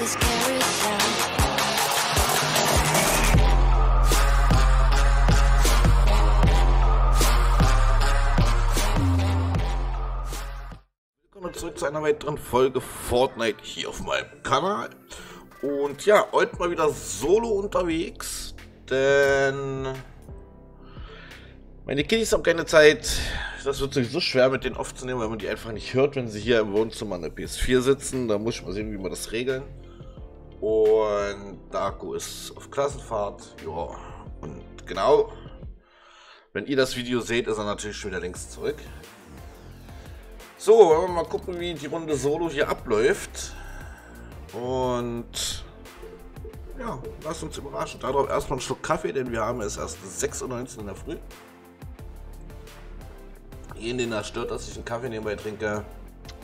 Willkommen zurück zu einer weiteren Folge Fortnite hier auf meinem Kanal. Und ja, heute mal wieder solo unterwegs, denn meine Kiddies haben keine Zeit. Das wird sowieso schwer mit denen aufzunehmen, weil man die einfach nicht hört, wenn sie hier im Wohnzimmer an der PS4 sitzen. Da muss ich mal sehen, wie wir das regeln. Und Darko ist auf Klassenfahrt. Ja, und genau. Wenn ihr das Video seht, ist er natürlich schon wieder längst zurück. So, wollen wir mal gucken, wie die Runde Solo hier abläuft. Und ja, lasst uns überraschen. Darauf erstmal einen Schluck Kaffee, denn wir haben es erst 6.19 Uhr in der Früh. Jeden, den das stört, dass ich einen Kaffee nebenbei trinke.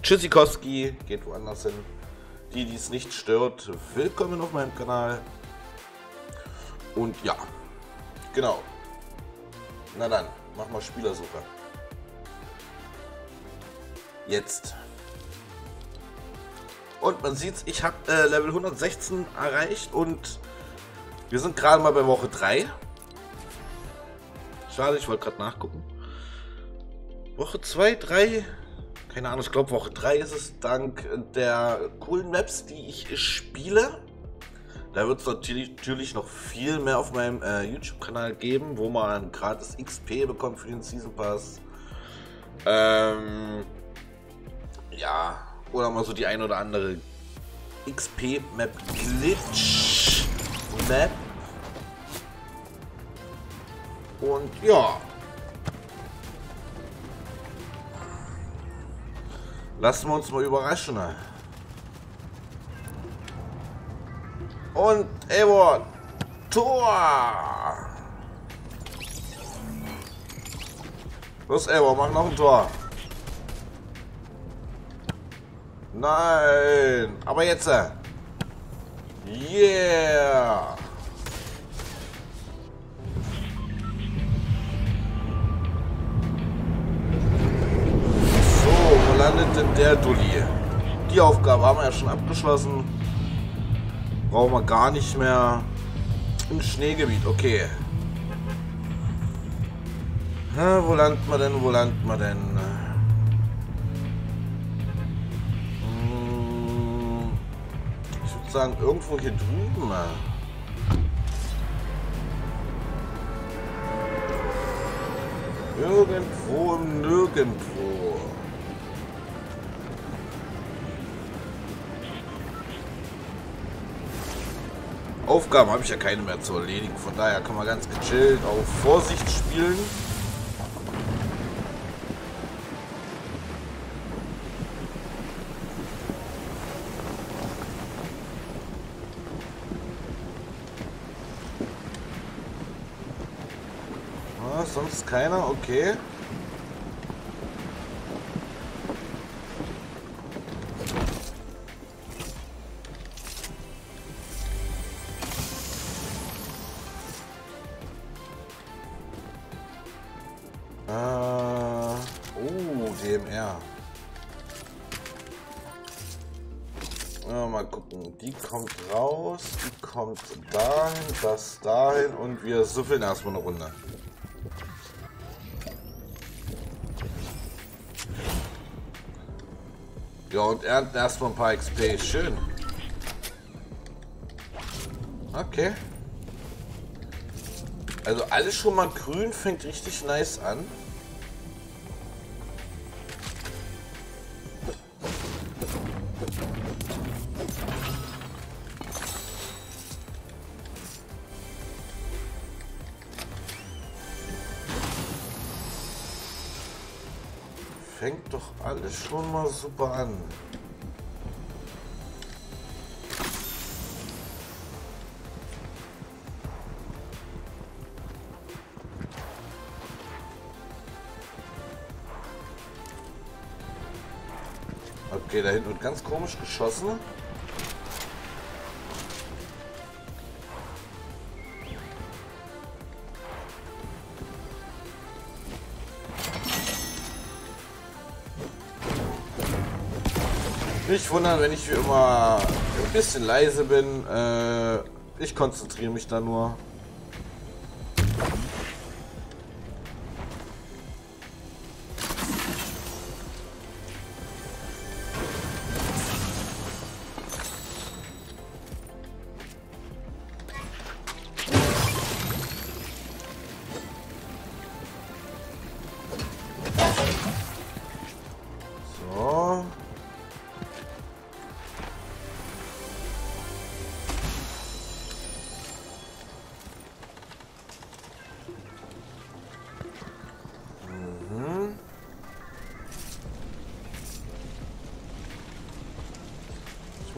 Tschüssikowski, geht woanders hin. Die, die es nicht stört, willkommen auf meinem Kanal. Und ja, genau. Na dann, mach mal Spielersuche. Jetzt. Und man sieht, ich habe äh, Level 116 erreicht und wir sind gerade mal bei Woche 3. Schade, ich wollte gerade nachgucken. Woche 2, 3, keine Ahnung, ich glaube Woche 3 ist es, dank der coolen Maps, die ich spiele. Da wird es natürlich, noch viel mehr auf meinem äh, YouTube-Kanal geben, wo man gratis XP bekommt für den Season Pass. Ähm, ja, oder mal so die ein oder andere XP-Map Glitch Map. Und ja. Lassen wir uns mal überraschen. Und Evo, Tor! Los, Evo, mach noch ein Tor. Nein! Aber jetzt! Yeah! Landet denn der Dulli? Die Aufgabe haben wir ja schon abgeschlossen. Brauchen wir gar nicht mehr. Im Schneegebiet, okay. Ja, wo landet man denn? Wo landet man denn? Hm, Ich würde sagen, irgendwo hier drüben. Irgendwo im Nirgendwo. Aufgaben habe ich ja keine mehr zu erledigen, von daher kann man ganz gechillt auf Vorsicht spielen. Sonst keiner, okay. Die kommt raus, die kommt dahin, das dahin und wir süffeln erstmal eine Runde. Ja, und ernten erstmal ein paar XP. Schön. Okay. Also alles schon mal grün, fängt richtig nice an. Fängt doch alles schon mal super an. Okay, da hinten wird ganz komisch geschossen. Nicht wundern, wenn ich wie immer bisschen leise bin. Äh, ich konzentriere mich da nur.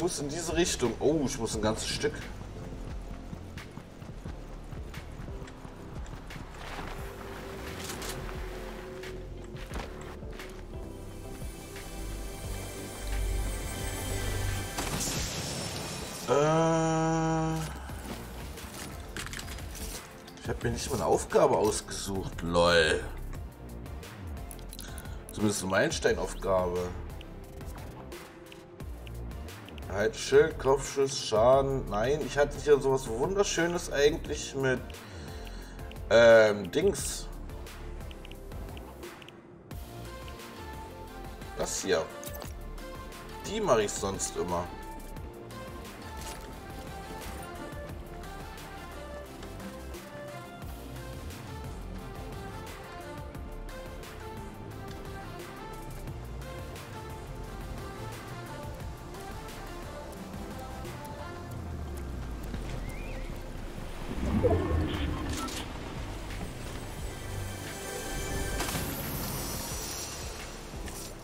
Muss in diese Richtung. Oh, ich muss ein ganzes Stück. Äh, ich habe mir nicht mal eine Aufgabe ausgesucht, lol. Zumindest eine Meilensteinaufgabe. Halt Schild, Kopfschuss, Schaden. Nein, ich hatte hier sowas Wunderschönes eigentlich mit ähm, Dings. Das hier. Die mache ich sonst immer.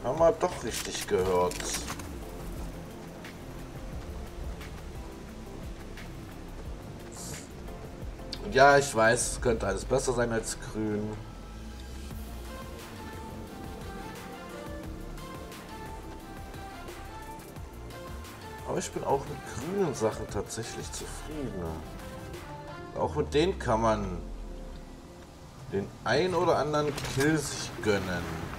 Haben wir doch richtig gehört. Und ja, ich weiß, es könnte alles besser sein als grün. Aber ich bin auch mit grünen Sachen tatsächlich zufrieden. Auch mit denen kann man den ein oder anderen Kill sich gönnen.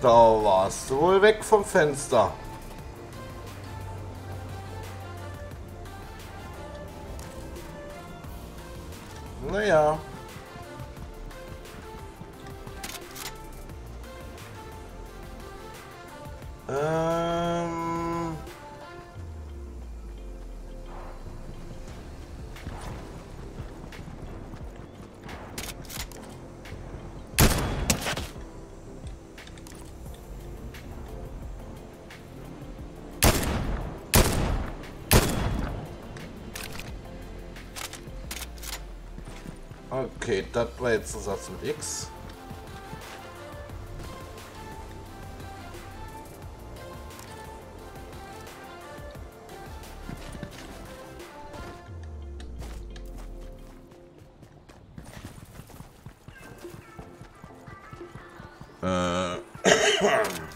Da warst du wohl weg vom Fenster. Naja. Ähm... Okay, das war jetzt ein Satz mit X. Äh.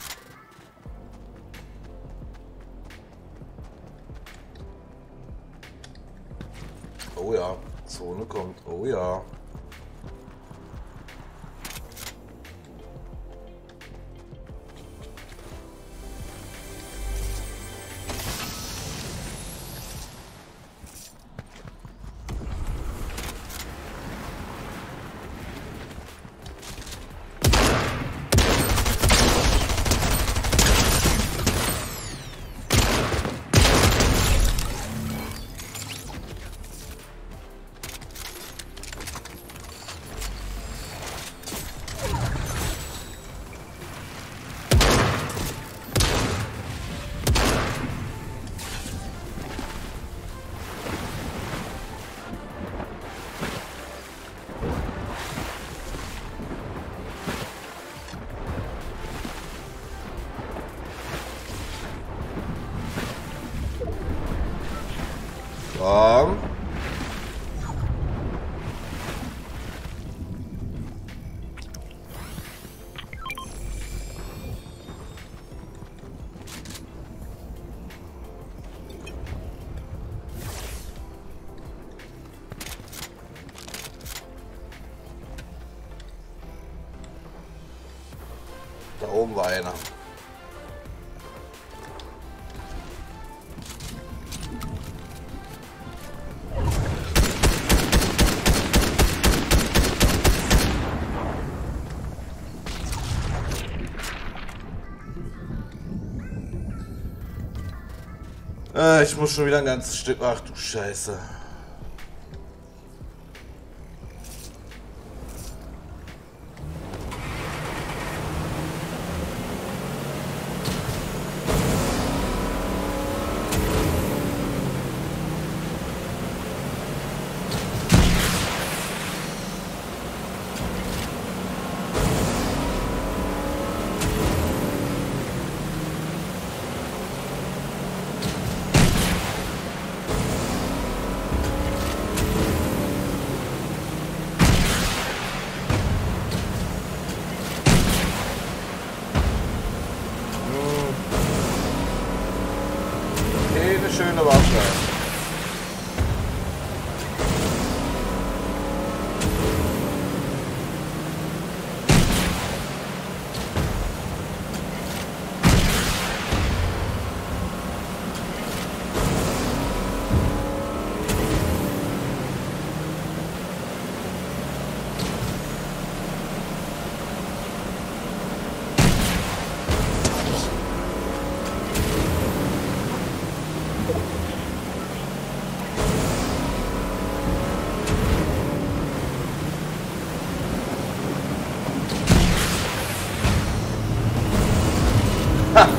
Oben war einer. Äh, ich muss schon wieder ein ganzes Stück. Ach du Scheiße. Keine schöne Waffe.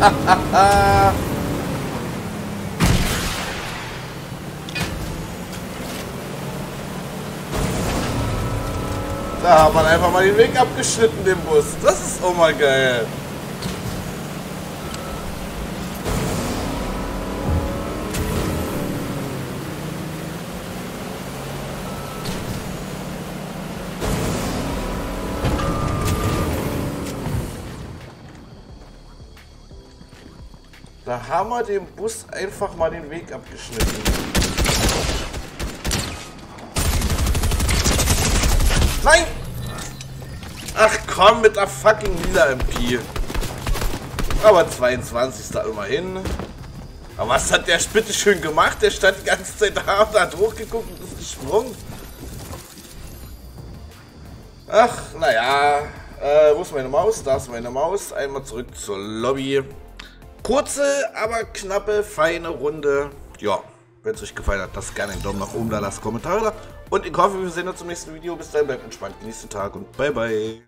Da hat man einfach mal den Weg abgeschnitten, dem Bus. Das ist auch mal geil. Da haben wir dem Bus einfach mal den Weg abgeschnitten. Nein! Ach komm, mit der fucking lila MP. Aber 22. da immerhin. Aber was hat der bitte schön gemacht? Der stand die ganze Zeit da und hat hochgeguckt und ist gesprungen. Ach, naja. Äh, wo ist meine Maus? Da ist meine Maus. Einmal zurück zur Lobby. Kurze, aber knappe, feine Runde. Ja, wenn es euch gefallen hat, lasst gerne einen Daumen nach oben da, lasst Kommentare da. Und ich hoffe, wir sehen uns im nächsten Video. Bis dahin, bleibt entspannt, den Tag und bye bye.